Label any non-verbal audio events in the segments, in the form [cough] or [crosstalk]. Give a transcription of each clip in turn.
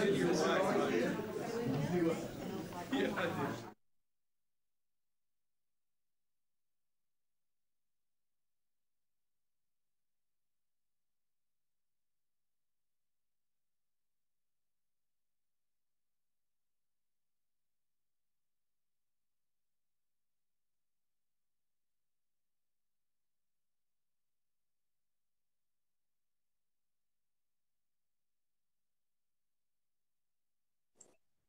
did your wife. Yeah, I did.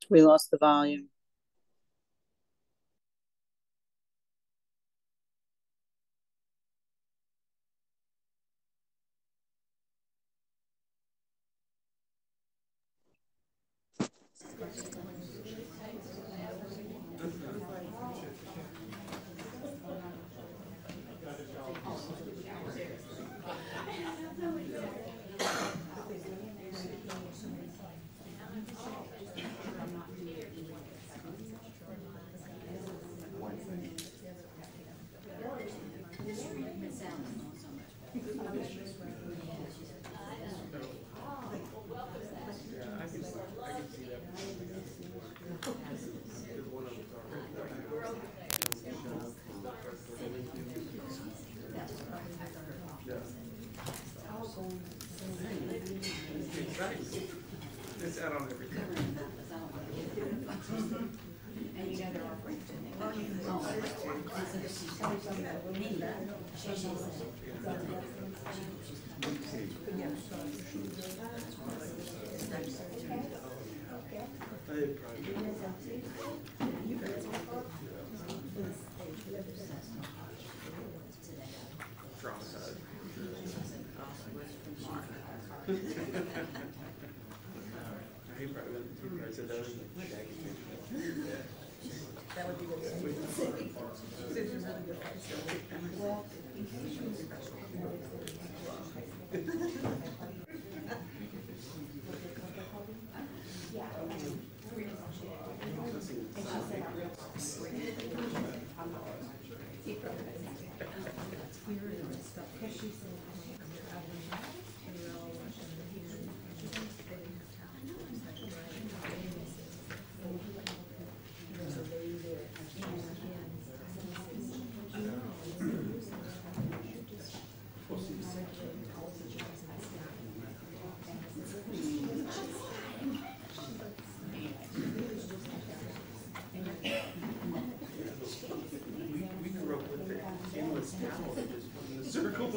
We lost the volume. We, we grew up with the endless towel that just went in the circle.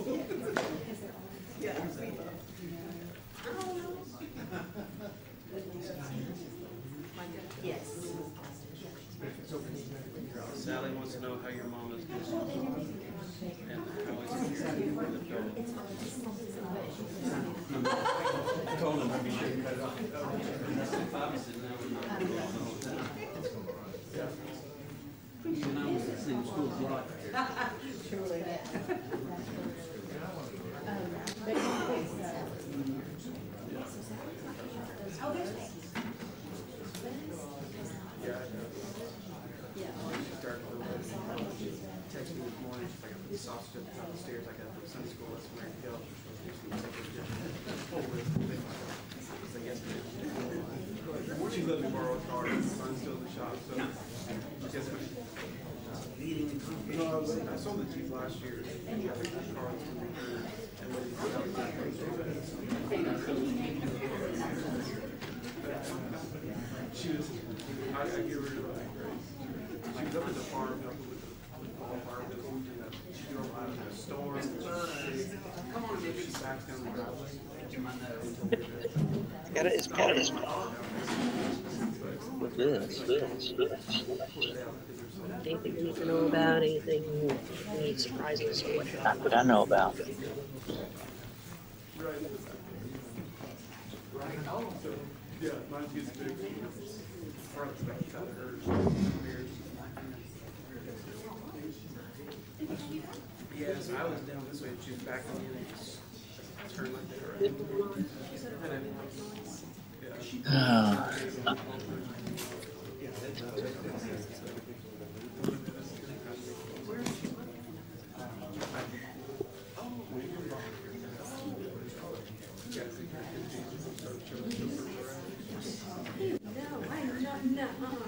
Yes. Sally wants to know how your mom is doing. And how is it here with the film? Told him, we should cut it off. Obviously, now we're not doing it the whole time. And I was listening Truly. Yeah, sausage at the top of the stairs, I got Sunday school. She's gonna take it to- Oh, with- with- I said, yes, ma'am. She let me borrow a car, my son's still in the shop, so. Guess what? No, I was, I sold the Jeep last year. I think the car was gonna and then it's out She was, I, I give her like, she was up at the farm, up with the, with the whole farm, with them, and uh, she drove out of the storm, come on, baby, she backs down the driveway. Got it, it's part of What's this? Anything you know about, anything, any surprises or what I know about. So I was down this way, she was backing in and just turned like that, right? Then. No, I'm not, no,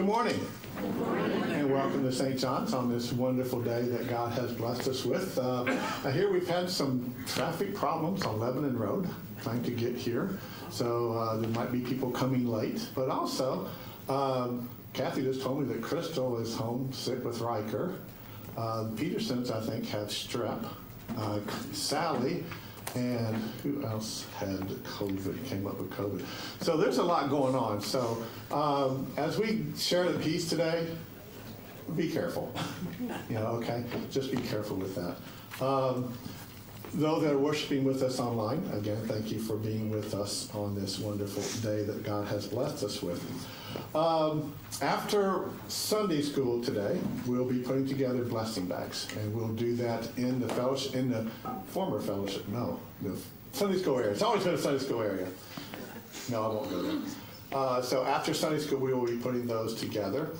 Good morning. And welcome to St. John's on this wonderful day that God has blessed us with. Uh, I hear we've had some traffic problems on Lebanon Road trying to get here. So uh, there might be people coming late. But also, um, Kathy just told me that Crystal is home sick with Riker. Uh, Petersons, I think, have strep. Uh, Sally and who else had COVID, came up with COVID? So there's a lot going on. So um, as we share the peace today, be careful. [laughs] You know, okay? Just be careful with that. Um, Those that are worshiping with us online, again, thank you for being with us on this wonderful day that God has blessed us with. Um, after Sunday school today, we'll be putting together blessing bags, and we'll do that in the fellowship, in the former fellowship. No, the Sunday school area. It's always been a Sunday school area. No, I won't go there. Uh, so after Sunday school, we will be putting those together.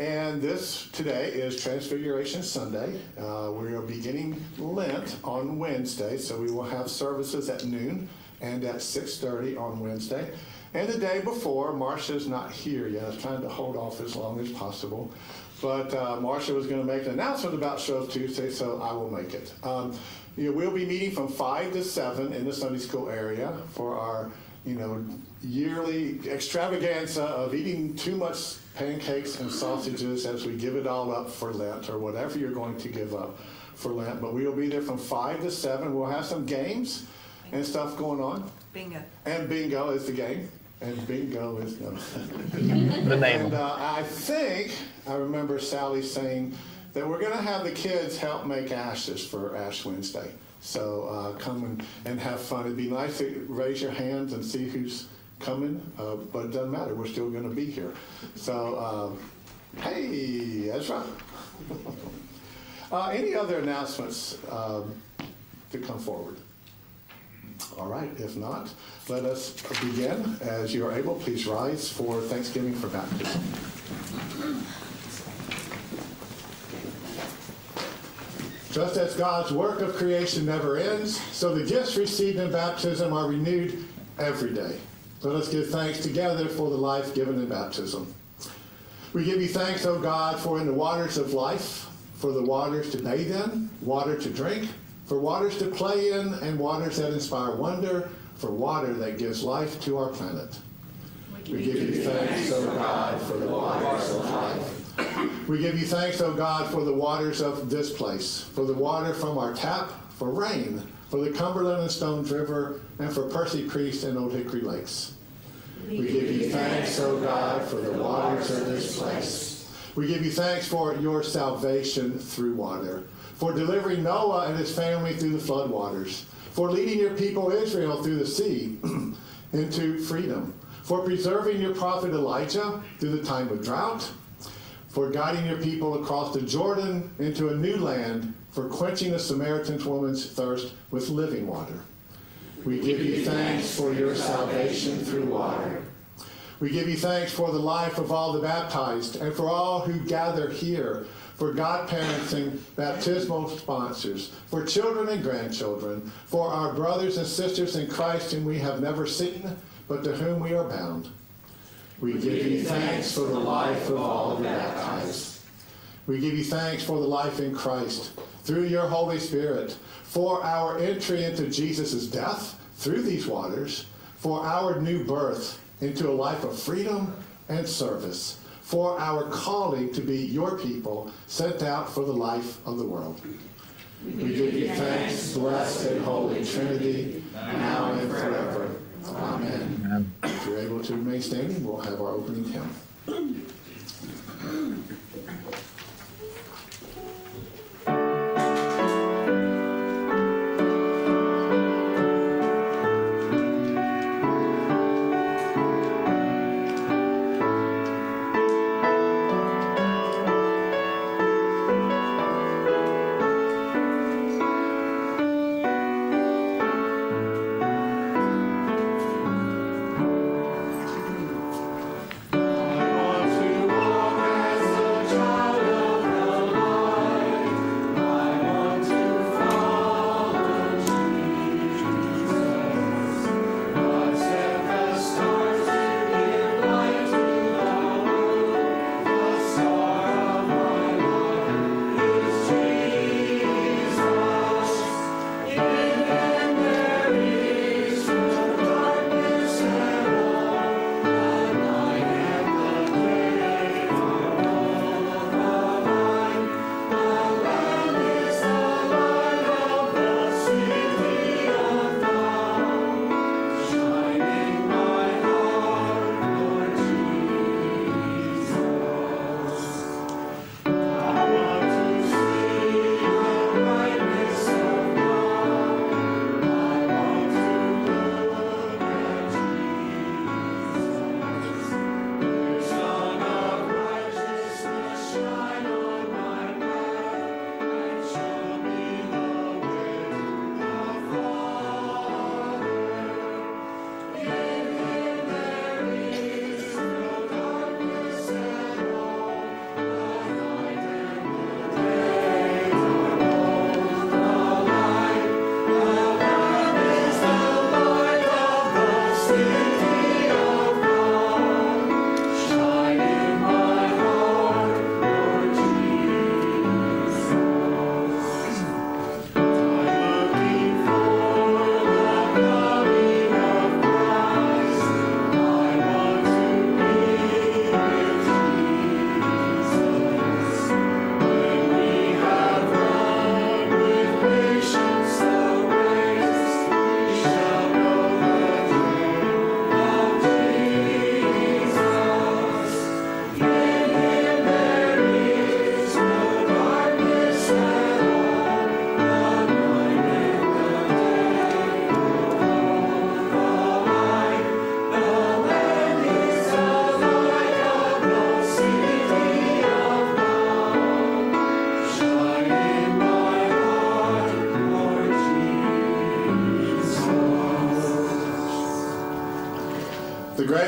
And this today is Transfiguration Sunday. Uh, we are beginning Lent on Wednesday, so we will have services at noon and at 6:30 on Wednesday. And the day before, Marcia's not here yet. I trying to hold off as long as possible. But uh, Marcia was going to make an announcement about Shrove Tuesday, so I will make it. Um, you know, we'll be meeting from 5 to 7 in the Sunday school area for our you know, yearly extravaganza of eating too much pancakes and sausages as we give it all up for Lent or whatever you're going to give up for Lent. But we will be there from 5 to 7. We'll have some games and stuff going on. Bingo. And bingo is the game. And bingo is no. [laughs] The name. And uh, I think I remember Sally saying that we're going to have the kids help make ashes for Ash Wednesday. So uh, come and, and have fun. It'd be nice to raise your hands and see who's coming, uh, but it doesn't matter. We're still going to be here. So, uh, hey, Ezra. uh, any other announcements um, to come forward? All right, if not, let us begin. As you are able, please rise for Thanksgiving for baptism. Just as God's work of creation never ends, so the gifts received in baptism are renewed every day. Let us give thanks together for the life given in baptism. We give you thanks, O God, for in the waters of life, for the waters to bathe in, water to drink, for waters to play in, and waters that inspire wonder, for water that gives life to our planet. We give you thanks, O God, for the waters of life. We give you thanks, O God, for the waters of this place, for the water from our tap, for rain, for the Cumberland and Stones River, and for Percy Priest and Old Hickory Lakes. We give you thanks, O God, for the waters of this place. We give you thanks for your salvation through water, for delivering Noah and his family through the flood waters, for leading your people Israel through the sea [clears throat] into freedom, for preserving your prophet Elijah through the time of drought, for guiding your people across the Jordan into a new land, for quenching the Samaritan woman's thirst with living water. We give you thanks for your salvation through water. We give you thanks for the life of all the baptized and for all who gather here, for godparents and baptismal sponsors, for children and grandchildren, for our brothers and sisters in Christ whom we have never seen, but to whom we are bound. We give you thanks for the life of all the baptized. We give you thanks for the life in Christ through your Holy Spirit, for our entry into Jesus' death through these waters, for our new birth into a life of freedom and service, for our calling to be your people sent out for the life of the world. We give you thanks, blessed and holy Trinity, now and forever. Amen. If you're able to remain standing, we'll have our opening hymn.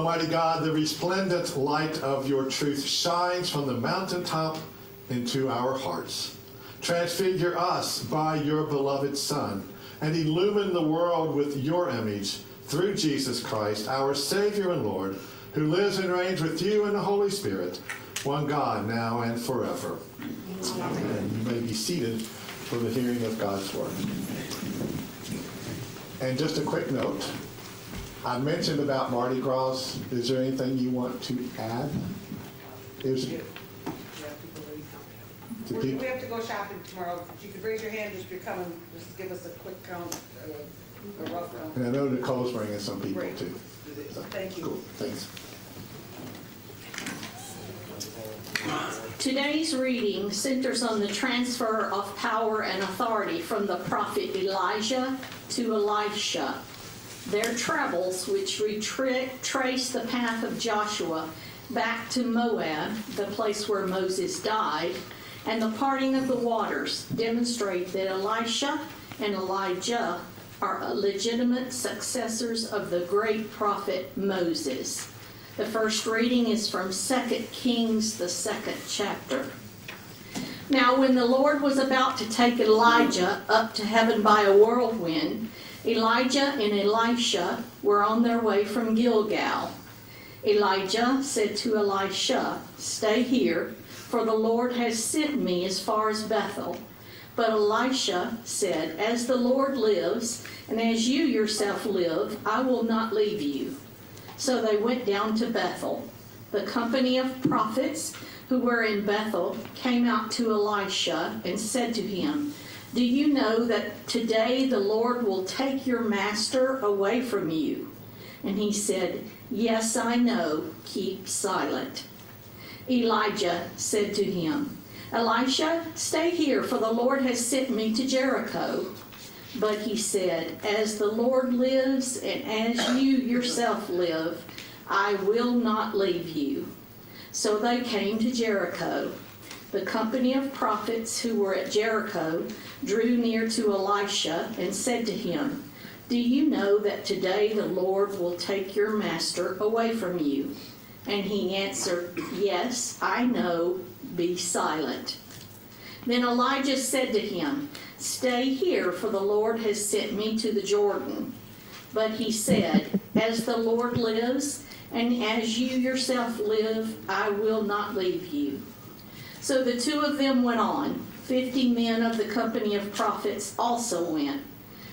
Almighty God, the resplendent light of your truth shines from the mountaintop into our hearts. Transfigure us by your beloved Son and illumine the world with your image through Jesus Christ, our Savior and Lord, who lives and reigns with you in the Holy Spirit, one God, now and forever. Amen. You may be seated for the hearing of God's word. And just a quick note. I mentioned about Mardi Gras. Is there anything you want to add? Is, We have people ready to people- have to go shopping tomorrow. If you could raise your hand if you're coming, just give us a quick count, uh, a rough count. and I know Nicole's bringing some people Great. too. Thank you. Cool, thanks. Today's reading centers on the transfer of power and authority from the prophet Elijah to Elisha. Their travels, which retrace the path of Joshua back to Moab, the place where Moses died, and the parting of the waters, demonstrate that Elisha and Elijah are legitimate successors of the great prophet Moses. The first reading is from 2 Kings, the second chapter. Now, when the Lord was about to take Elijah up to heaven by a whirlwind, Elijah and Elisha were on their way from Gilgal. Elijah said to Elisha, Stay here, for the Lord has sent me as far as Bethel. But Elisha said, As the Lord lives, and as you yourself live, I will not leave you. So they went down to Bethel. The company of prophets who were in Bethel came out to Elisha and said to him, Do you know that today the Lord will take your master away from you? And he said, Yes, I know. Keep silent. Elijah said to him, Elisha, stay here, for the Lord has sent me to Jericho. But he said, As the Lord lives, and as you yourself live, I will not leave you. So they came to Jericho. The company of prophets who were at Jericho drew near to Elisha and said to him, Do you know that today the Lord will take your master away from you? And he answered, Yes, I know. Be silent. Then Elijah said to him, Stay here, for the Lord has sent me to the Jordan. But he said, As the Lord lives, and as you yourself live, I will not leave you. So the two of them went on. Fifty men of the company of prophets also went,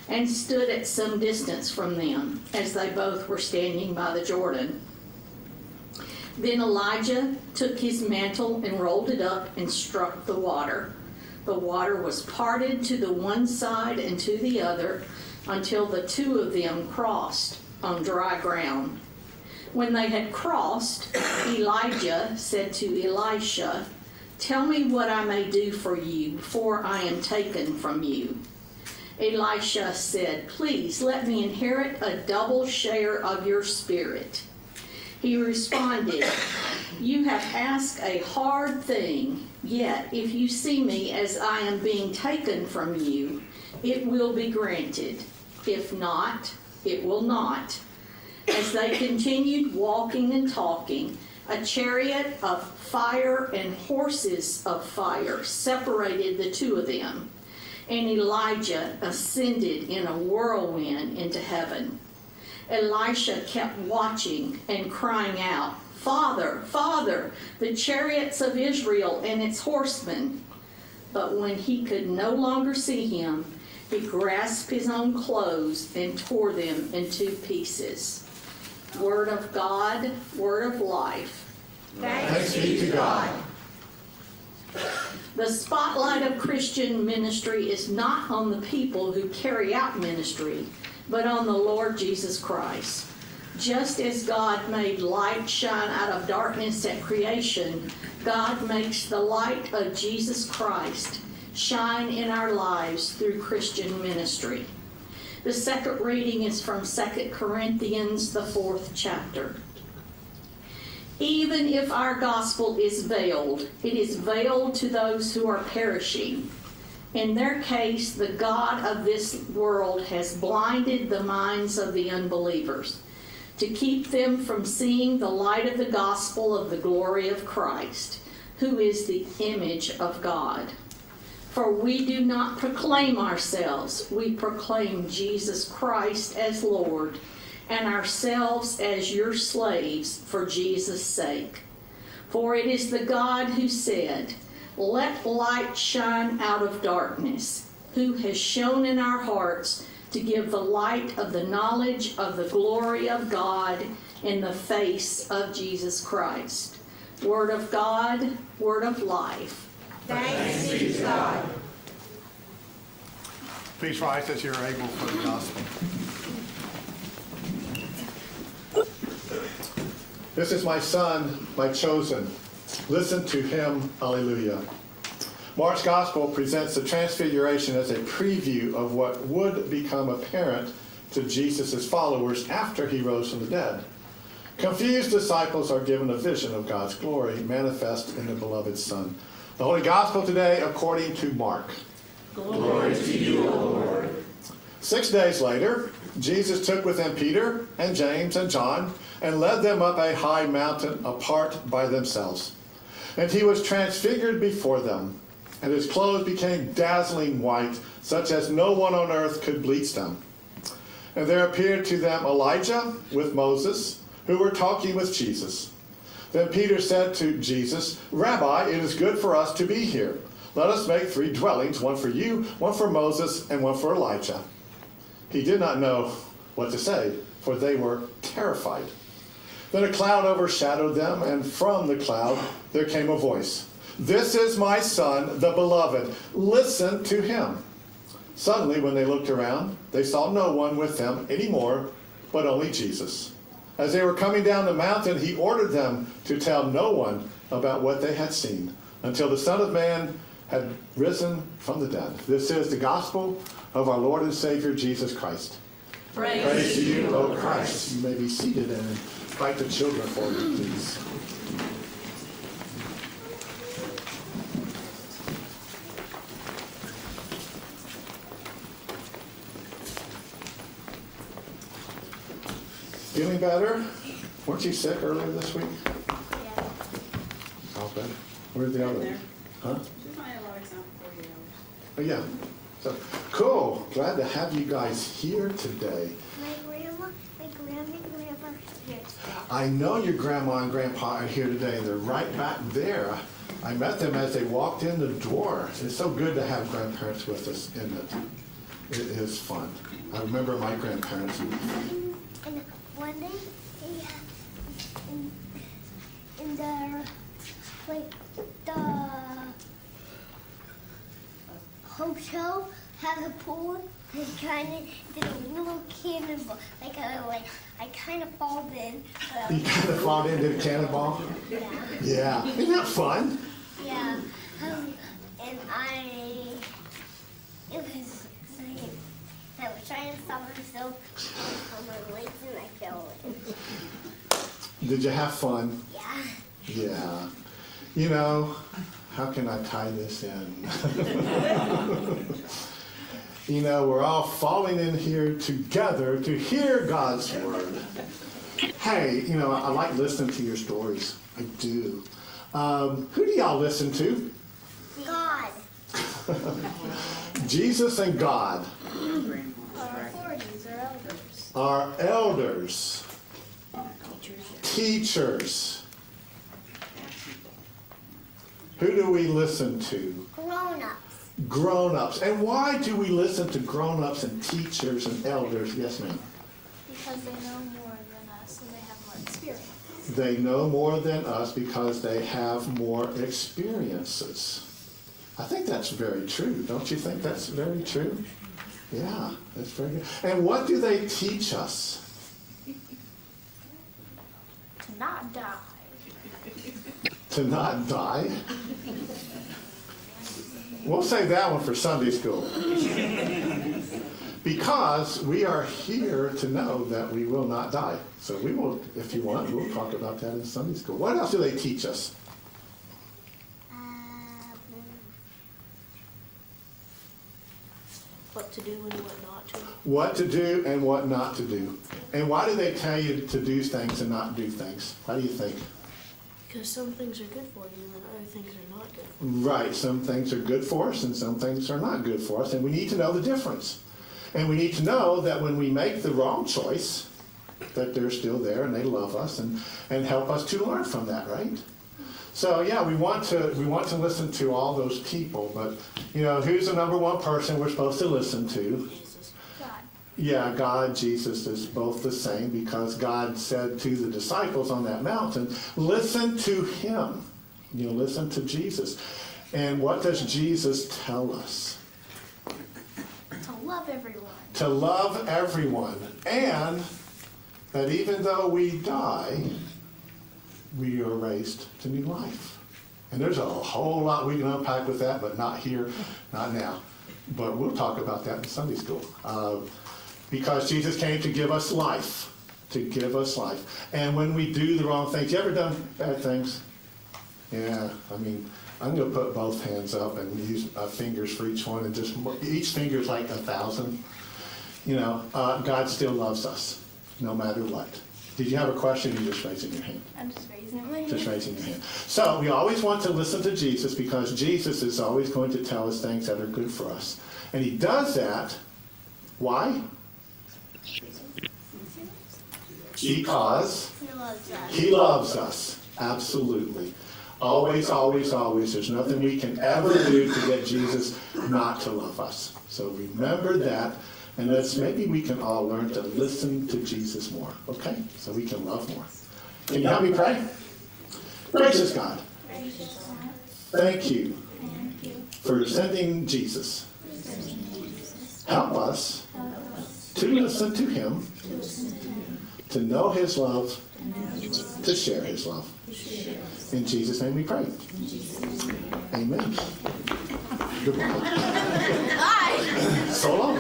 and stood at some distance from them, as they both were standing by the Jordan. Then Elijah took his mantle and rolled it up and struck the water. The water was parted to the one side and to the other until the two of them crossed on dry ground. When they had crossed, Elijah said to Elisha, Tell me what I may do for you before I am taken from you. Elisha said, Please let me inherit a double share of your spirit. He responded, You have asked a hard thing, yet if you see me as I am being taken from you, it will be granted. If not, it will not. As they continued walking and talking, a chariot of fire and horses of fire separated the two of them, and Elijah ascended in a whirlwind into heaven. Elisha kept watching and crying out, Father, Father, the chariots of Israel and its horsemen. But when he could no longer see him, he grasped his own clothes and tore them in two pieces. Word of God, word of life. Thanks be to God. The spotlight of Christian ministry is not on the people who carry out ministry, but on the Lord Jesus Christ. Just as God made light shine out of darkness at creation, God makes the light of Jesus Christ shine in our lives through Christian ministry. The second reading is from 2 Corinthians, the fourth chapter. Even if our gospel is veiled, it is veiled to those who are perishing. In their case, the God of this world has blinded the minds of the unbelievers to keep them from seeing the light of the gospel of the glory of Christ, who is the image of God. For we do not proclaim ourselves, we proclaim Jesus Christ as Lord, and ourselves as your slaves for Jesus' sake. For it is the God who said, Let light shine out of darkness, who has shone in our hearts to give the light of the knowledge of the glory of God in the face of Jesus Christ. Word of God, word of life. Thanks be to God. Please rise as you're able for the gospel. This is my son, my chosen. Listen to him. Alleluia. Mark's gospel presents the transfiguration as a preview of what would become apparent to Jesus' followers after he rose from the dead. Confused disciples are given a vision of God's glory manifest in the beloved Son. The Holy Gospel today, according to Mark. Glory to you, Lord. Six days later, Jesus took with him Peter and James and John and led them up a high mountain apart by themselves. And he was transfigured before them, and his clothes became dazzling white, such as no one on earth could bleach them. And there appeared to them Elijah with Moses, who were talking with Jesus. Then Peter said to Jesus, Rabbi, it is good for us to be here. Let us make three dwellings, one for you, one for Moses, and one for Elijah. He did not know what to say, for they were terrified. Then a cloud overshadowed them, and from the cloud there came a voice This is my son, the beloved. Listen to him. Suddenly, when they looked around, they saw no one with them anymore, but only Jesus. As they were coming down the mountain, he ordered them to tell no one about what they had seen until the Son of Man had risen from the dead. This is the gospel of our Lord and Savior Jesus Christ. Praise, to you, O Christ. You may be seated and invite the children forward, please. Feeling better? Weren't you sick earlier this week? Yeah. How better? Where's the other? there. Huh? She's my alarm's not for you. Oh, yeah. So, cool. Glad to have you guys here today. My grandma, my grandma and grandpa are here today. I know your grandma and grandpa are here today. They're right back there. I met them as they walked in the door. It's so good to have grandparents with us, isn't it? It is fun. I remember my grandparents. And one day, in, in the, like, the hotel has a pool. They kind of did a little cannonball. Like, I, like, I kind of fall in. but- You kind of fall into the cannonball? yeah. Yeah. Isn't that fun? Yeah, um, and I, it was like, I was trying to stop myself on my legs and I fell in. Did you have fun? Yeah, Yeah. You know, how can I tie this in? [laughs] you know, we're all falling in here together to hear God's word. Hey, you know, I like listening to your stories. I do. Um, who do y'all listen to? God. [laughs] Jesus and God, Our elders. our elders, teachers. Who do we listen to? Grown-ups. Grown-ups. And why do we listen to grown-ups and teachers and elders? Yes, ma'am. Because they know more than us and they have more experience. They know more than us because they have more experiences. I think that's very true. Don't you think that's very true? Yeah, that's very good. And what do they teach us? To not die. To not die? [laughs] We'll save that one for Sunday school. [laughs] Because we are here to know that we will not die. So we will, if you want, we'll talk about that in Sunday school. What else do they teach us? Um, what to do and what not to. What to do and what not to do. And why do they tell you to do things and not do things? Why do you think? Because some things are good for you and other things are not good for you. Right, some things are good for us and some things are not good for us, and we need to know the difference. And we need to know that when we make the wrong choice, that they're still there and they love us and, and help us to learn from that, right? So yeah, we want to we want to listen to all those people, but you know, who's the number one person we're supposed to listen to? Yeah, God, Jesus is both the same because God said to the disciples on that mountain, listen to him. You know, listen to Jesus. And what does Jesus tell us? To love everyone. To love everyone. And that even though we die, we are raised to new life. And there's a whole lot we can unpack with that, but not here, not now. But we'll talk about that in Sunday school. Uh, because Jesus came to give us life, to give us life. And when we do the wrong things, you ever done bad things? Yeah, I mean, I'm going to put both hands up and use my fingers for each one, and just each finger is like a thousand. You know, uh, God still loves us, no matter what. Did you have a question? You're just raising your hand. I'm just raising my hand. Just raising your hand. So we always want to listen to Jesus because Jesus is always going to tell us things that are good for us. And he does that. Why? Because He loves us. he loves us. Absolutely. Always, always, always. There's nothing we can ever do to get Jesus not to love us. So remember that. And let's maybe we can all learn to listen to Jesus more. Okay? So we can love more. Can you help me pray? Gracious God. Thank you for sending Jesus. Help us to listen to him, to know his love, to share his love. In Jesus' name we pray. Amen. Goodbye. Bye. So long.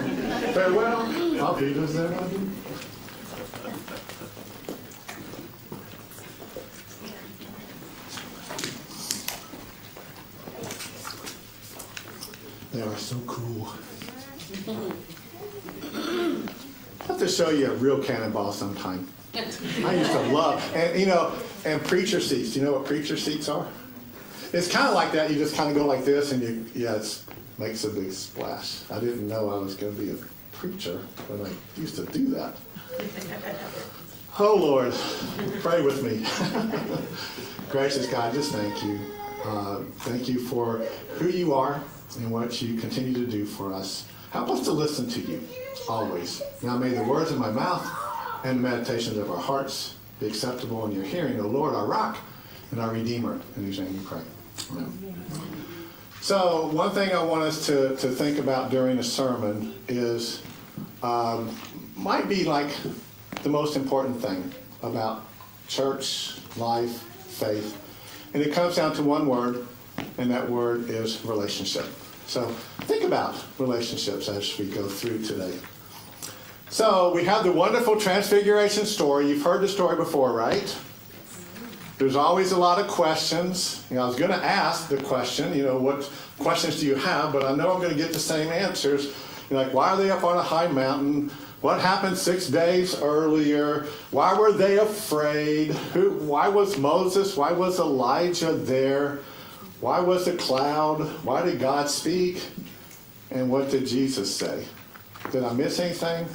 Farewell. Auf Wiedersehen. They are so cool. Show you a real cannonball sometime. I used to love, and you know, and preacher seats. You know what preacher seats are? It's kind of like that. You just kind of go like this, and you, yeah, it makes a big splash. I didn't know I was going to be a preacher when I used to do that. Oh Lord, pray with me. [laughs] Gracious God, just thank you. Uh, thank you for who you are and what you continue to do for us. Help us to listen to you always. Now may the words of my mouth and the meditations of our hearts be acceptable in your hearing, O Lord, our rock and our redeemer, in whose name we pray. Amen. So one thing I want us to, to think about during a sermon is um, might be like the most important thing about church, life, faith. And it comes down to one word, and that word is relationship. So think about relationships as we go through today. So we have the wonderful transfiguration story. You've heard the story before, right? There's always a lot of questions. You know, I was going to ask the question, you know, what questions do you have? But I know I'm going to get the same answers. You're like, why are they up on a high mountain? What happened six days earlier? Why were they afraid? Who? Why was Moses? Why was Elijah there? Why was the cloud? Why did God speak? And what did Jesus say? Did I miss anything?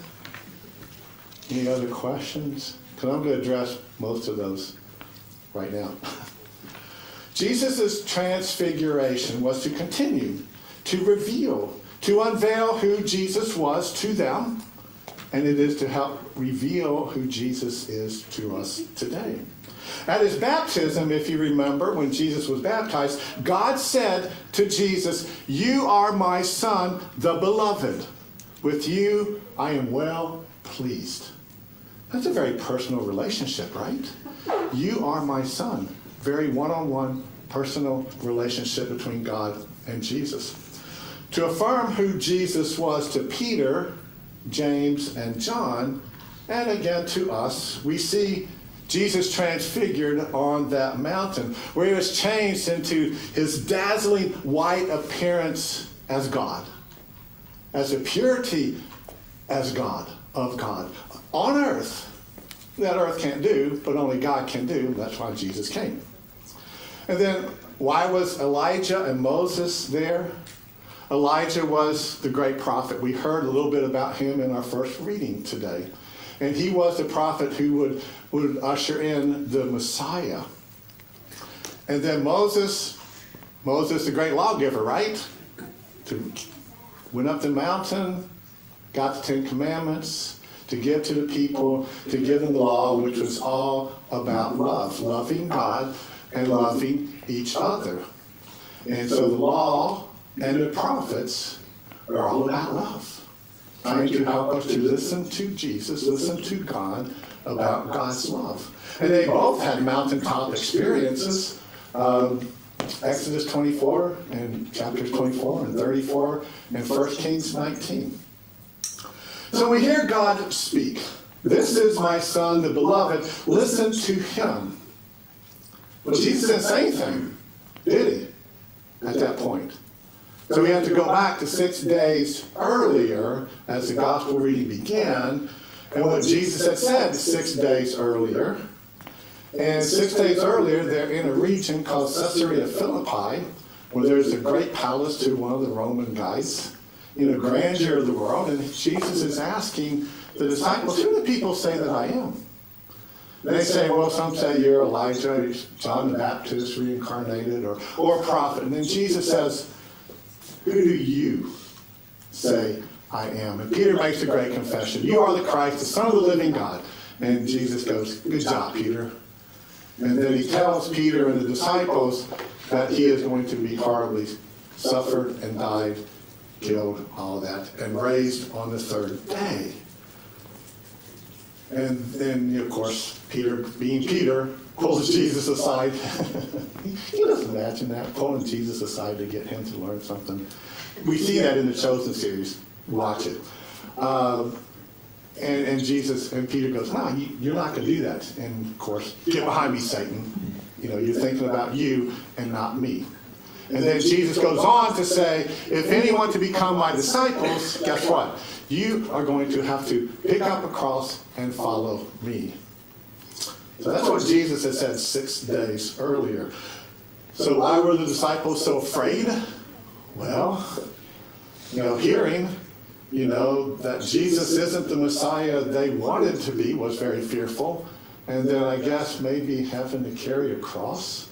Any other questions? Because I'm going to address most of those right now. [laughs] Jesus' transfiguration was to continue to reveal, to unveil who Jesus was to them, and it is to help reveal who Jesus is to us today. At his baptism, if you remember, when Jesus was baptized, God said to Jesus, You are my son, the beloved. With you I am well pleased. That's a very personal relationship, right? You are my son. Very one on one personal relationship between God and Jesus. To affirm who Jesus was to Peter, James, and John, and again to us, we see Jesus transfigured on that mountain, where he was changed into his dazzling white appearance as God, as a purity as God. of God on earth that earth can't do, but only God can do. That's why Jesus came. And then why was Elijah and Moses there? Elijah was the great prophet. We heard a little bit about him in our first reading today. And he was the prophet who would, would usher in the Messiah. And then Moses, Moses, the great lawgiver, right? To, went up the mountain, got the Ten Commandments to give to the people, to give them the law, which was all about love, loving God and loving each other. And so the law and the prophets are all about love, trying to help us to listen to Jesus, listen to God about God's love. And they both had mountaintop experiences. Um, Exodus 24 and chapters 24 and 34 and 1 Kings 19. So we hear God speak. This is my son, the beloved. Listen to him. But Jesus didn't say anything, did he, at that point? So we have to go back to six days earlier as the gospel reading began, and what Jesus had said six days earlier. And six days earlier, they're in a region called Caesarea Philippi, where there's a great palace to one of the Roman guys, in the grandeur of the world. And Jesus is asking the disciples, Who do people say that I am? And they say, Well, some say you're Elijah, John the Baptist reincarnated, or, or a prophet. And then Jesus says, Who do you say I am? And Peter makes a great confession. You are the Christ, the Son of the living God. And Jesus goes, Good job, Peter. And then he tells Peter and the disciples that he is going to be horribly suffered and died, killed, all that, and raised on the third day. And then, of course, Peter, being Peter, pulls Jesus aside. he doesn't imagine that, pulling Jesus aside to get him to learn something. We see that in the Chosen series. Watch it. Um, and, and Jesus and Peter goes, No, you, you're not going to do that. And of course, get behind me, Satan. You know, you're thinking about you and not me. And then Jesus goes on to say, If anyone to become my disciples, guess what? You are going to have to pick up a cross and follow me. So that's what Jesus had said six days earlier. So why were the disciples so afraid? Well, you know, hearing you know, that Jesus isn't the Messiah they wanted to be was very fearful. And then I guess maybe having to carry a cross,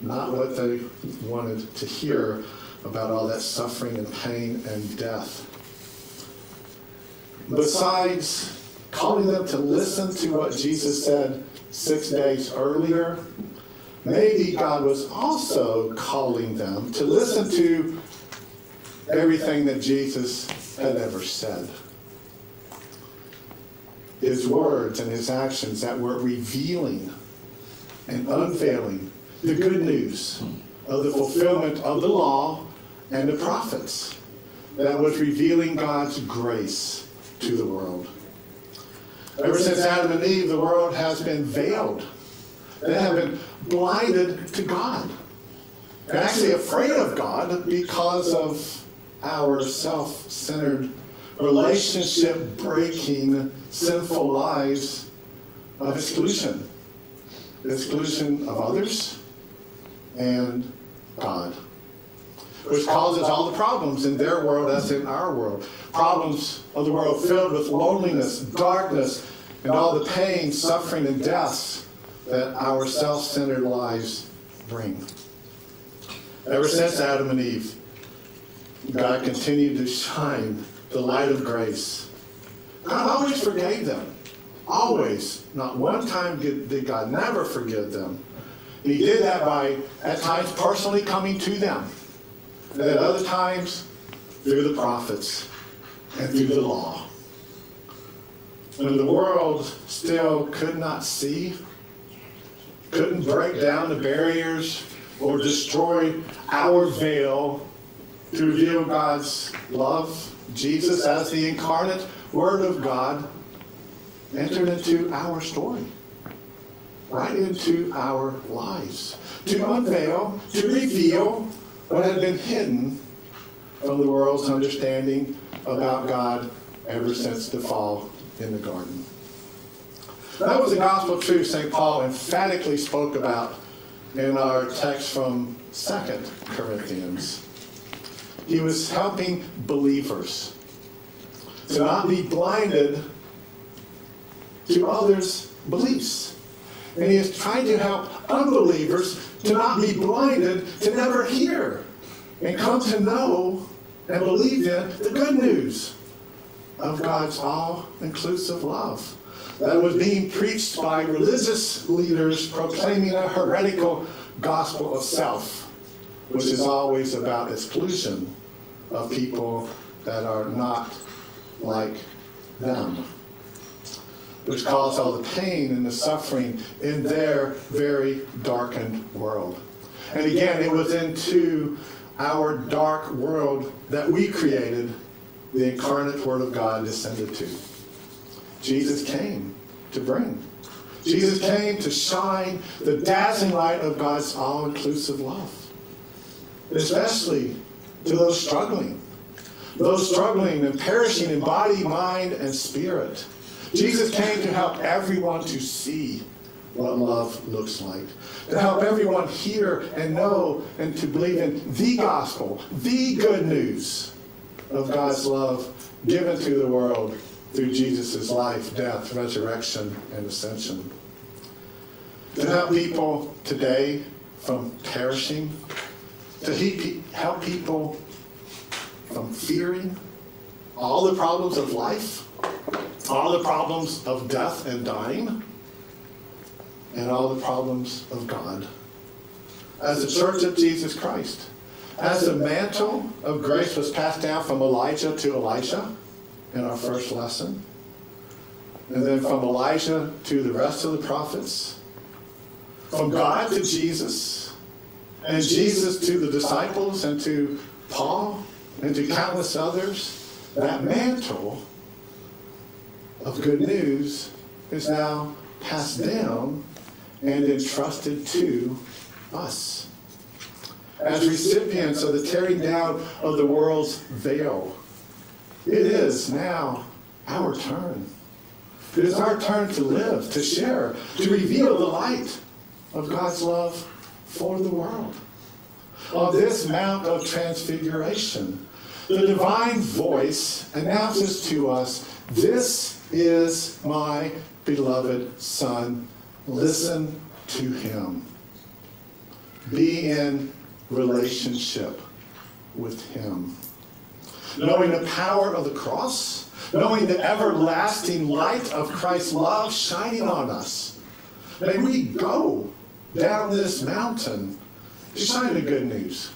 not what they wanted to hear about all that suffering and pain and death. Besides calling them to listen to what Jesus said six days earlier, maybe God was also calling them to listen to everything that Jesus had ever said. His words and his actions that were revealing and unveiling the good news of the fulfillment of the law and the prophets that was revealing God's grace to the world. Ever since Adam and Eve, the world has been veiled. They have been blinded to God. They're actually afraid of God because of our self centered, relationship breaking, sinful lives of exclusion exclusion of others and God, which causes all the problems in their world as in our world. Problems of the world filled with loneliness, darkness, and all the pain, suffering, and deaths that our self centered lives bring. Ever since Adam and Eve, God continued to shine the light of grace. God always forgave them. Always. Not one time did, God never forgive them. He did that by, at times, personally coming to them. And at other times, through the prophets and through the law. When the world still could not see, couldn't break down the barriers or destroy our veil to reveal God's love, Jesus as the incarnate Word of God entered into our story, right into our lives, to unveil, to reveal what had been hidden from the world's understanding about God ever since the fall in the garden. That was the gospel truth St. Paul emphatically spoke about in our text from 2 Corinthians. He was helping believers to not be blinded to others' beliefs. And he is trying to help unbelievers to not be blinded, to never hear. And come to know and believe in the good news of God's all inclusive love that was being preached by religious leaders proclaiming a heretical gospel of self, which is always about exclusion of people that are not like them, which caused all the pain and the suffering in their very darkened world. And again, it was into our dark world that we created the incarnate Word of God descended to. Jesus came to bring. Jesus came to shine the dazzling light of God's all inclusive love, especially to those struggling, those struggling and perishing in body, mind, and spirit. Jesus came to help everyone to see what love looks like, to help everyone hear and know and to believe in the gospel, the good news of God's love given to the world through Jesus' life, death, resurrection, and ascension. To help people today from perishing, to he- help people from fearing all the problems of life, all the problems of death and dying, and all the problems of God. As the church of Jesus Christ, as the mantle of grace was passed down from Elijah to Elisha in our first lesson, and then from Elijah to the rest of the prophets, from God to Jesus, and Jesus to the disciples and to Paul and to countless others, that mantle of good news is now passed down and entrusted to us as recipients of the tearing down of the world's veil. It is now our turn. It is our turn to live, to share, to reveal the light of God's love for the world. On this Mount of Transfiguration, the divine voice announces to us, This is my beloved Son. Listen to him. Be in relationship with him. Knowing the power of the cross, knowing the everlasting light of Christ's love shining on us, may we go down this mountain to shine the good news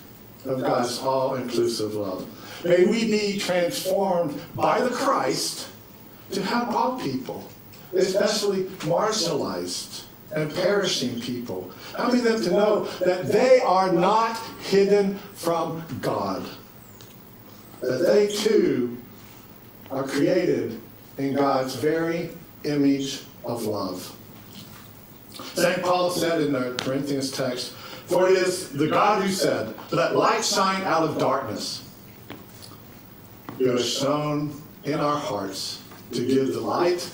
of God's all inclusive love. May we be transformed by the Christ to help all people, especially marginalized and perishing people, helping them to know that they are not hidden from God, that they too are created in God's very image of love. St. Paul said in the Corinthians text, For it is the God who said, Let light shine out of darkness, who has shone in our hearts to give the light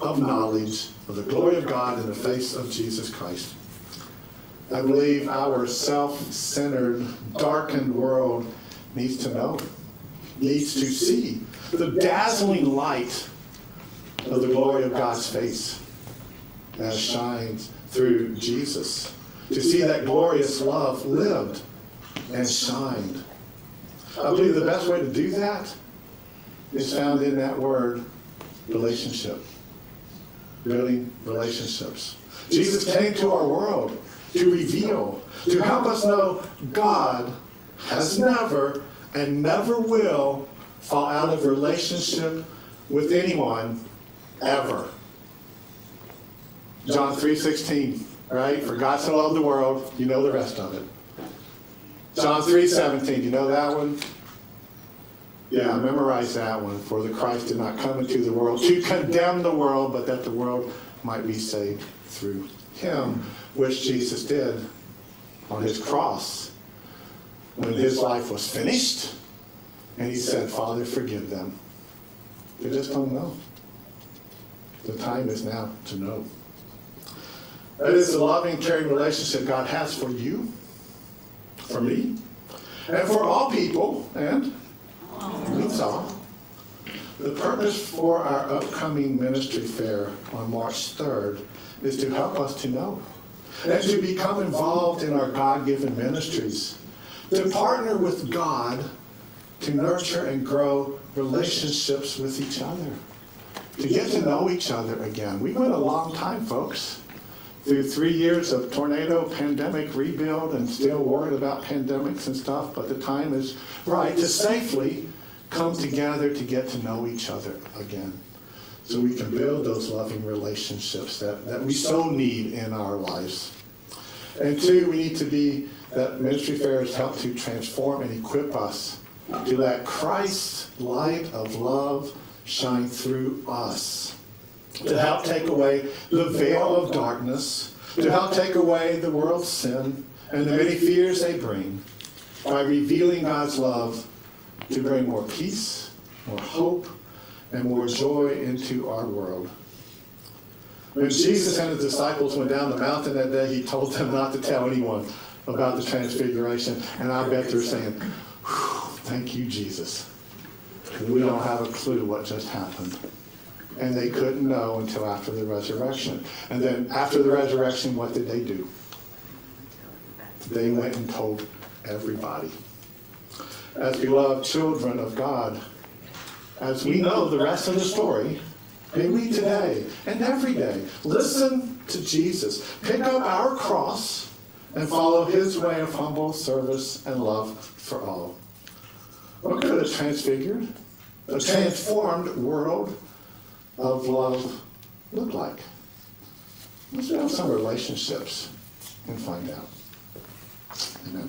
of knowledge of the glory of God in the face of Jesus Christ. I believe our self-centered, darkened world needs to know, needs to see the dazzling light of the glory of God's face as shines through Jesus. To see that glorious love lived and shined. I believe the best way to do that is found in that word, relationship. Building relationships. Jesus came to our world to reveal, to help us know God has never and never will fall out of relationship with anyone ever. John 3:16, right? For God so loved the world, you know the rest of it. John 3:17, you know that one? Yeah, memorize that one. For the Christ did not come into the world to condemn the world, but that the world might be saved through him, which Jesus did on his cross when his life was finished. And he said, Father, forgive them. They just don't know. The time is now to know. That is the loving, caring relationship God has for you, for me, and for all people, and means all. The purpose for our upcoming ministry fair on March 3rd is to help us to know and to become involved in our God-given ministries, to partner with God to nurture and grow relationships with each other, to get to know each other again. We went a long time, folks, through three years of tornado, pandemic, rebuild, and still worried about pandemics and stuff, but the time is right to safely come together to get to know each other again so we can build those loving relationships that, that we so need in our lives. And two, we need to be, that ministry fairs help to transform and equip us to let Christ's light of love shine through us, to help take away the veil of darkness, to help take away the world's sin and the many fears they bring by revealing God's love to bring more peace, more hope, and more joy into our world. When Jesus and his disciples went down the mountain that day, he told them not to tell anyone about the transfiguration. And I bet they're saying, thank you, Jesus. We don't have a clue what just happened. And they couldn't know until after the resurrection. And then after the resurrection, what did they do? They went and told everybody. As beloved children of God, as we know the rest of the story, may we today and every day listen to Jesus, pick up our cross, and follow his way of humble service and love for all. What could a transfigured, a transformed world of love look like? Let's build some relationships and find out. Amen.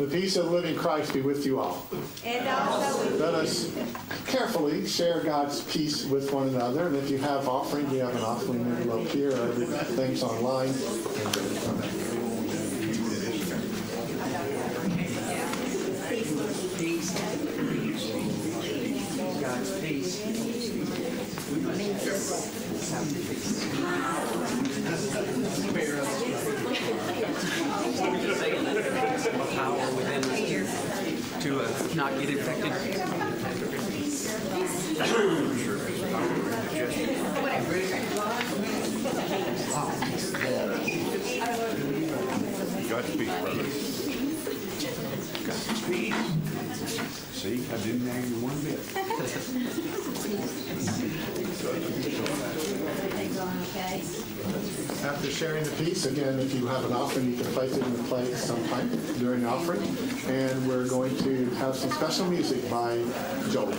The peace of the living Christ be with you all. And also Let us carefully share God's peace with one another. And if you have offering, we have an offering envelope here. Everything's online. God's peace. Power within us to uh, not get infected. God's peace, brother. God's peace. See, I didn't nag you one bit. After sharing the peace, again, if you have an offering, you can place it in the plate sometime during the offering. And we're going to have some special music by Joel.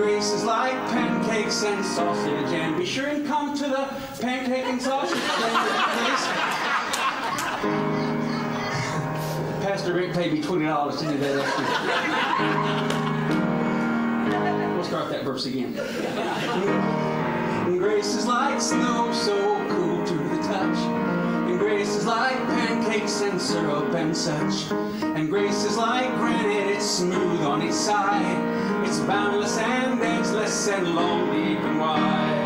Is like pancakes and sausage. And be sure and come to the pancake and sausage. Pastor Rick paid me twenty dollars to do that. We'll start that verse again. Grace is like snow, so cool to the touch. Is like pancakes and syrup and such. And grace is like granite, it's smooth on its side. It's boundless and endless and long, deep and wide.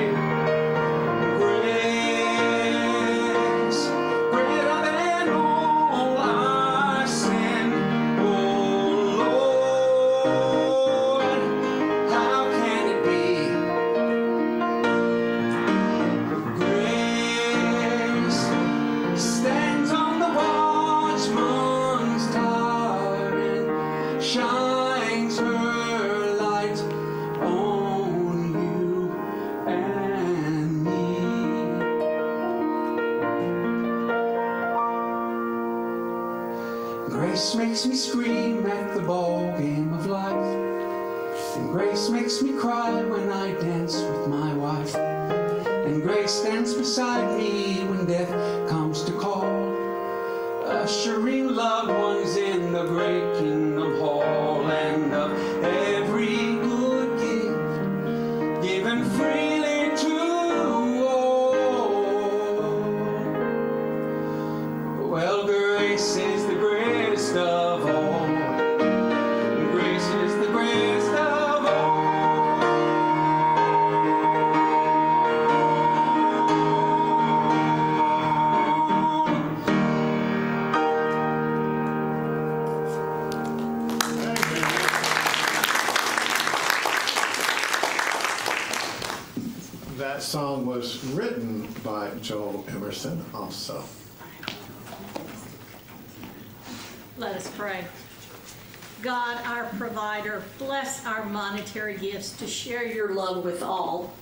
Monetary to share your love with all.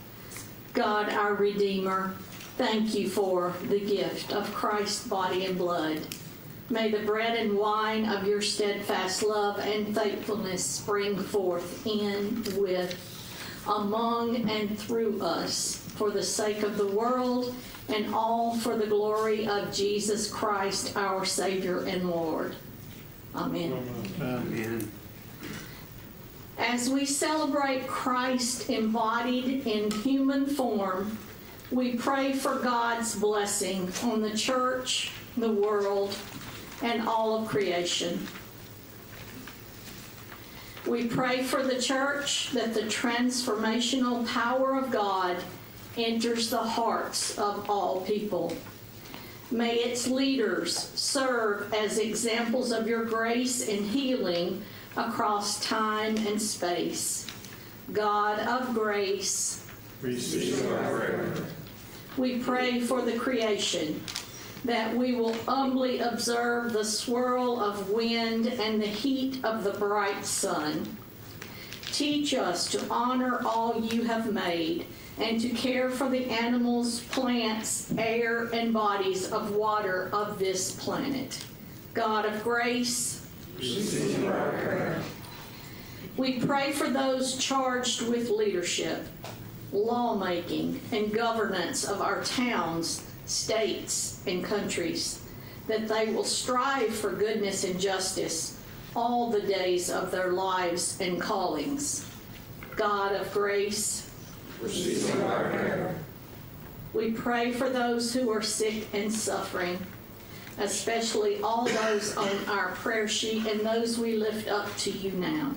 God, our Redeemer, thank you for the gift of Christ's body and blood. May the bread and wine of your steadfast love and faithfulness spring forth in, with, among, and through us for the sake of the world and all for the glory of Jesus Christ, our Savior and Lord. Amen. Amen. As we celebrate Christ embodied in human form, we pray for God's blessing on the church, the world, and all of creation. We pray for the church that the transformational power of God enters the hearts of all people. May its leaders serve as examples of your grace and healing across time and space. God of grace, we pray for the creation that we will humbly observe the swirl of wind and the heat of the bright sun. Teach us to honor all you have made and to care for the animals, plants, air, and bodies of water of this planet. God of grace, we pray for those charged with leadership, lawmaking, and governance of our towns, states, and countries, that they will strive for goodness and justice all the days of their lives and callings. God of grace, we pray for those who are sick and suffering, especially all those on our prayer sheet and those we lift up to you now.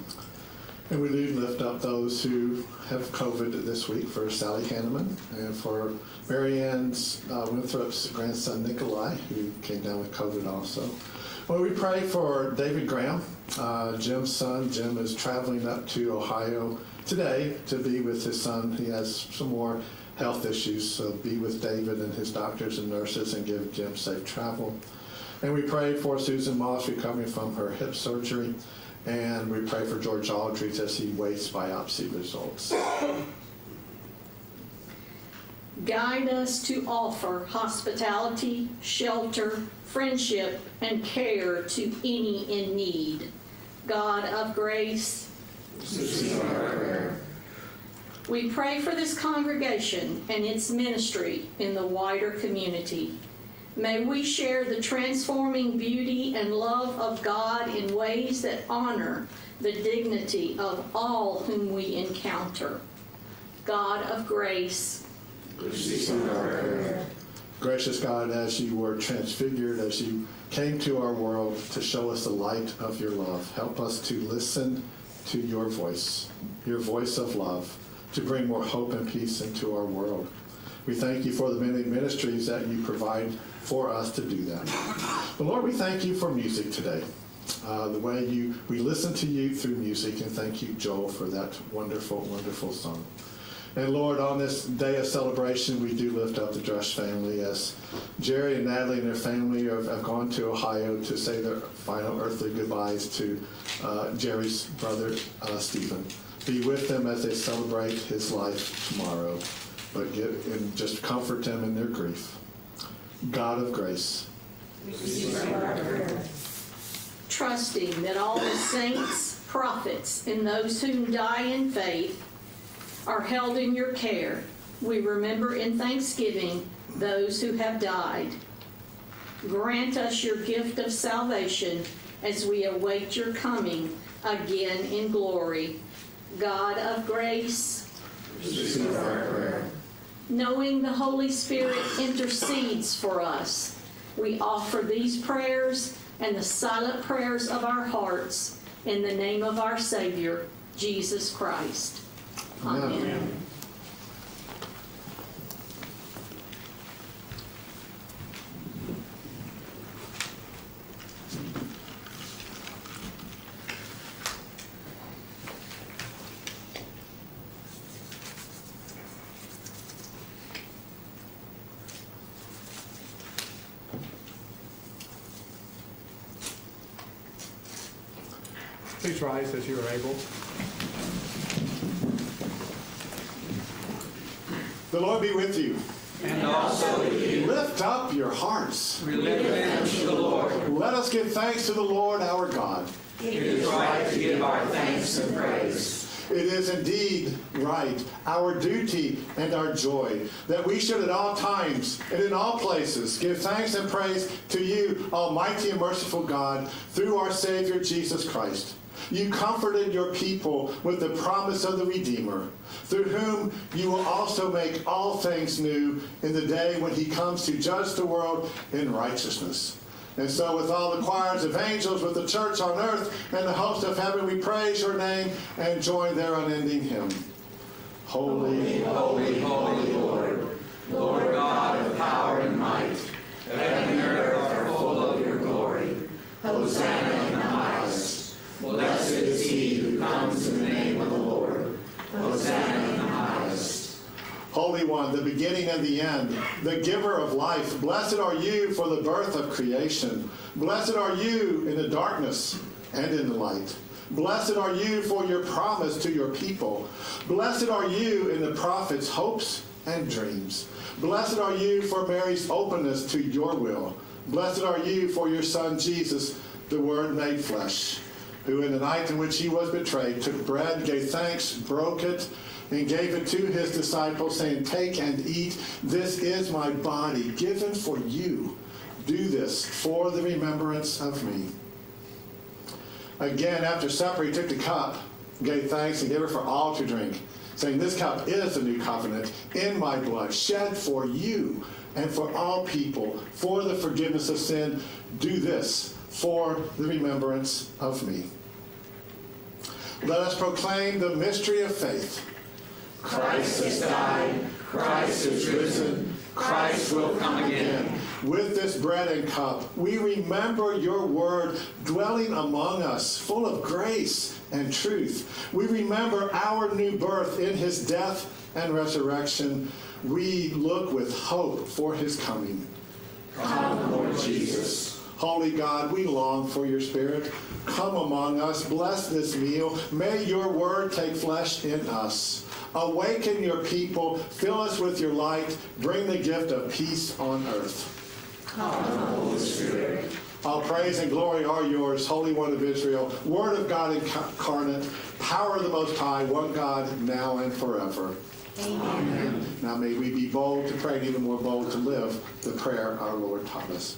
And we do lift up those who have COVID this week for Sally Hanneman and for Mary Ann's uh, Winthrop's grandson Nikolai, who came down with COVID also. Well, we pray for David Graham, uh, Jim's son. Jim is traveling up to Ohio today to be with his son. He has some more health issues, so be with David and his doctors and nurses and give Jim safe travel. And we pray for Susan Moss recovering from her hip surgery. And we pray for George Aldridge as he waits biopsy results. Guide us to offer hospitality, shelter, friendship, and care to any in need. God of grace, we pray for this congregation and its ministry in the wider community. May we share the transforming beauty and love of God in ways that honor the dignity of all whom we encounter. God of grace, Gracious God, as you were transfigured, as you came to our world to show us the light of your love, help us to listen to your voice, your voice of love, to bring more hope and peace into our world. We thank you for the many ministries that you provide for us to do that. But Lord, we thank you for music today. Uh, the way you we listen to you through music, and thank you, Joel, for that wonderful, wonderful song. And Lord, on this day of celebration, we do lift up the Drush family as Jerry and Natalie and their family have, have gone to Ohio to say their final earthly goodbyes to uh, Jerry's brother, uh, Stephen. Be with them as they celebrate his life tomorrow, but give and just comfort them in their grief. God of grace. trusting that all the saints, prophets, and those whom die in faith are held in your care, We remember in thanksgiving those who have died. Grant us your gift of salvation as we await your coming again in glory. God of grace, knowing the Holy Spirit intercedes for us, we offer these prayers and the silent prayers of our hearts in the name of our Savior, Jesus Christ. Amen. Please rise as you are able. The Lord be with you. And also with you. Lift up your hearts. We lift them to the Lord. Let us give thanks to the Lord our God. It is right to give our thanks and praise. It is indeed right, our duty and our joy, that we should at all times and in all places give thanks and praise to you, Almighty and merciful God, through our Savior Jesus Christ. You comforted your people with the promise of the Redeemer, through whom you will also make all things new in the day when he comes to judge the world in righteousness. And so, with all the choirs of angels, with the church on earth, and the host of heaven, we praise your name and join their unending hymn. Holy, Holy, holy Lord, Lord God of power and might, heaven and earth are full of your glory. Hosanna. Blessed is he who comes in the name of the Lord. Hosanna in the highest. Holy One, the beginning and the end, the giver of life, blessed are you for the birth of creation. Blessed are you in the darkness and in the light. Blessed are you for your promise to your people. Blessed are you in the prophet's hopes and dreams. Blessed are you for Mary's openness to your will. Blessed are you for your son Jesus, the Word made flesh, who in the night in which he was betrayed took bread, gave thanks, broke it, and gave it to his disciples, saying, Take and eat. This is my body given for you. Do this for the remembrance of me. Again, after supper, he took the cup, gave thanks, and gave it for all to drink, saying, This cup is the new covenant in my blood, shed for you and for all people for the forgiveness of sin. Do this for the remembrance of me. Let us proclaim the mystery of faith. Christ has died. Christ is risen. Christ will come again. With this bread and cup, we remember your word dwelling among us, full of grace and truth. We remember our new birth in his death and resurrection. We look with hope for his coming. Come, Lord Jesus. Holy God, we long for your spirit. Come among us. Bless this meal. May your word take flesh in us. Awaken your people. Fill us with your light. Bring the gift of peace on earth. Come, Holy Spirit. All praise and glory are yours, Holy One of Israel, Word of God incarnate, power of the Most High, one God, now and forever. Amen. Now may we be bold to pray and even more bold to live the prayer our Lord taught us.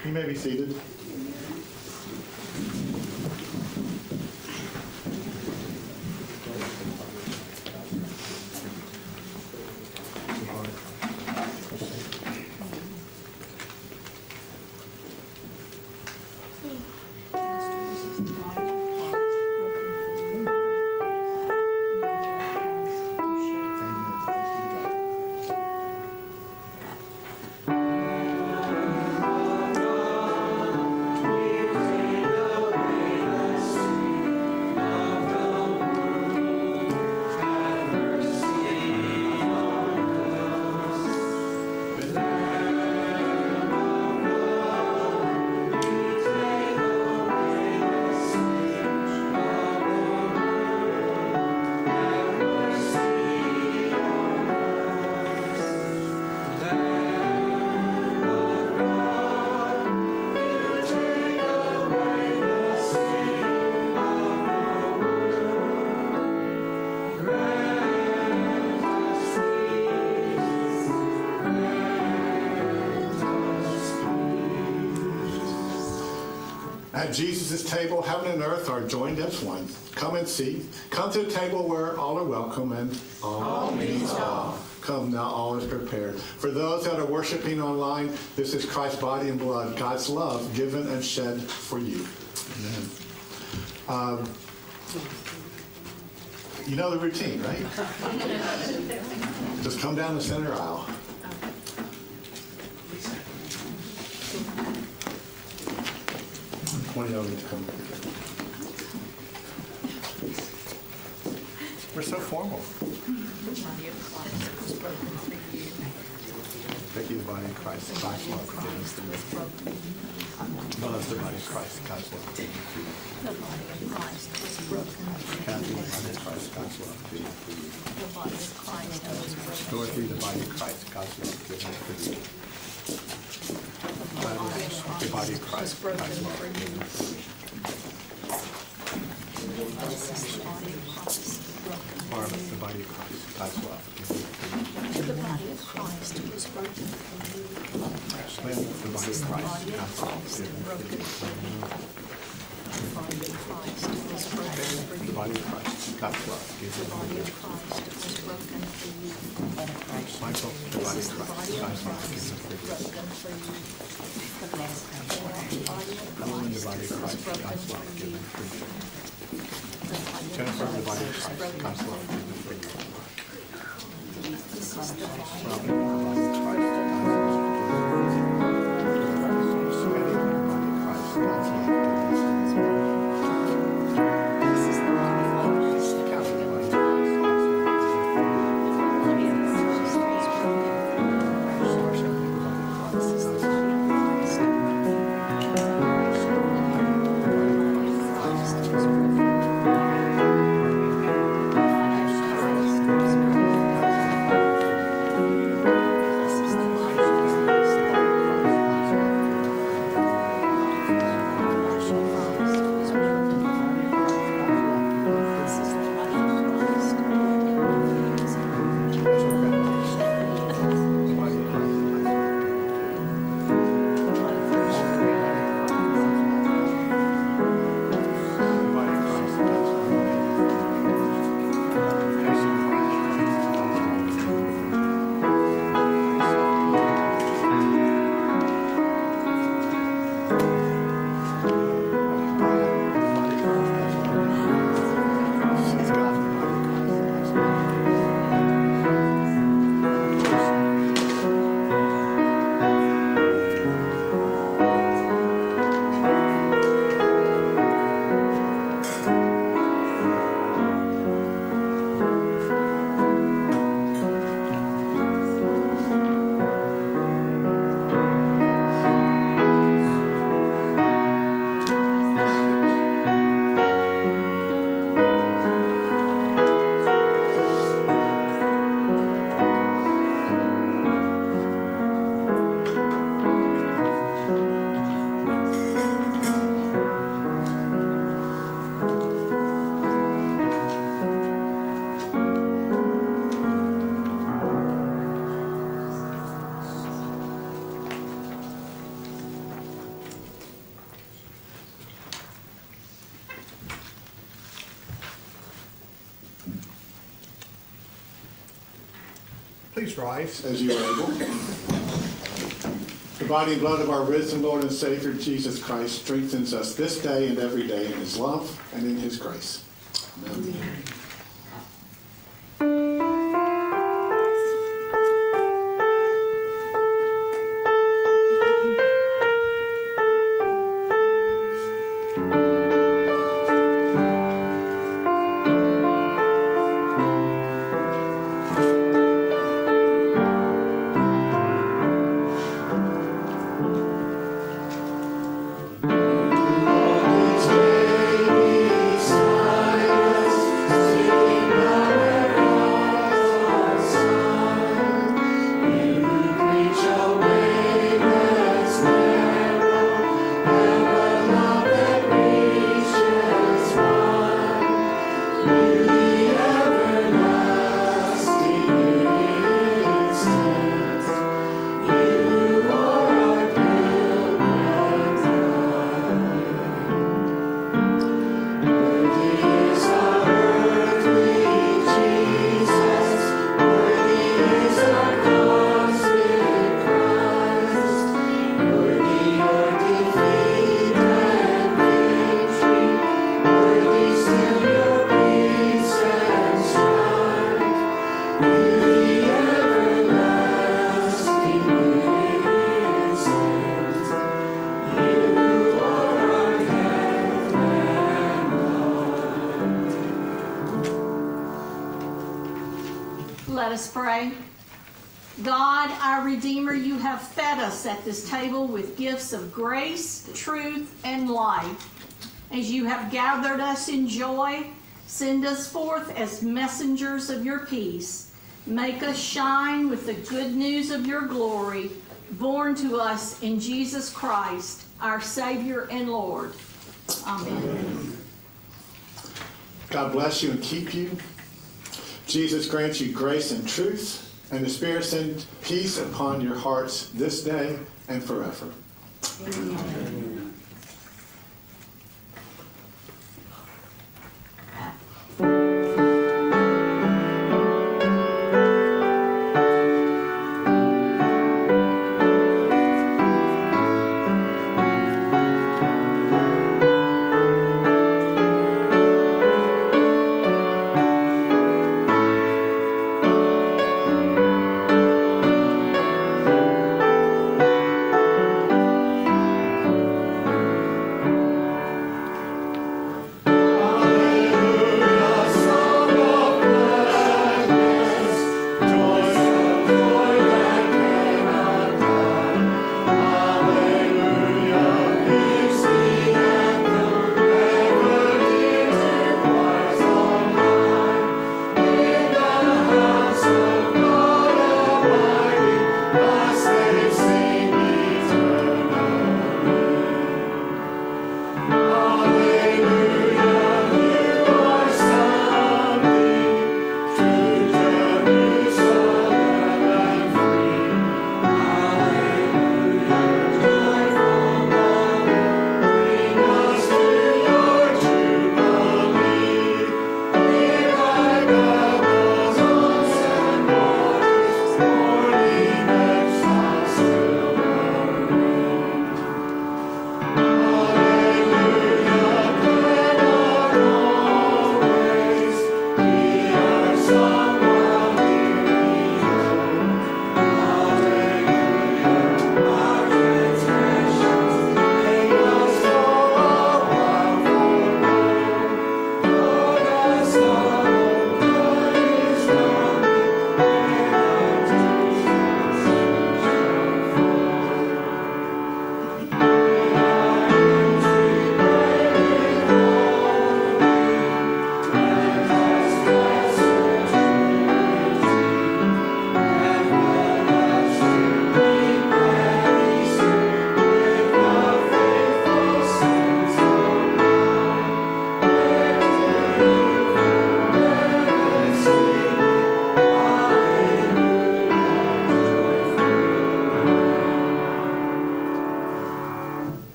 You may be seated. At Jesus' table, heaven and earth are joined as one. Come and see. Come to the table where all are welcome and all, means all. Come now, all is prepared. For those that are worshiping online, this is Christ's body and blood, God's love given and shed for you. Amen. Um, you know the routine, right? Just come down the center aisle. Twenty of them to come. We're so formal. Becky, the body of Christ, God's love forgives the Well, that's the body of Christ, God's love The body of Christ was broken Kathy, the body of Christ, God's love The body of Christ was broken Dorothy, the body of Christ, God's love forgives for you. The body of Christ, broken God's love for you. forgives This is the body of Christ broken for Marva, the body of Christ, God's love The body of Christ was broken for you. The body of Christ, God's love The body of Christ God's love The body of Christ was broken for you. Michael, the body of Christ, for you. broken for you. The body of Christ was broken for you. Jennifer, the body of Christ God's love forgives for you. This is the body of Christ, As you are able. The body and blood of our risen Lord and Savior Jesus Christ strengthens us this day and every day in his love and in his grace. Us at this table with gifts of grace, truth, and life. As you have gathered us in joy, send us forth as messengers of your peace. Make us shine with the good news of your glory, born to us in Jesus Christ, our Savior and Lord. Amen. God bless you and keep you. Jesus grants you grace and truth, and the Spirit send peace upon your hearts this day and forever. May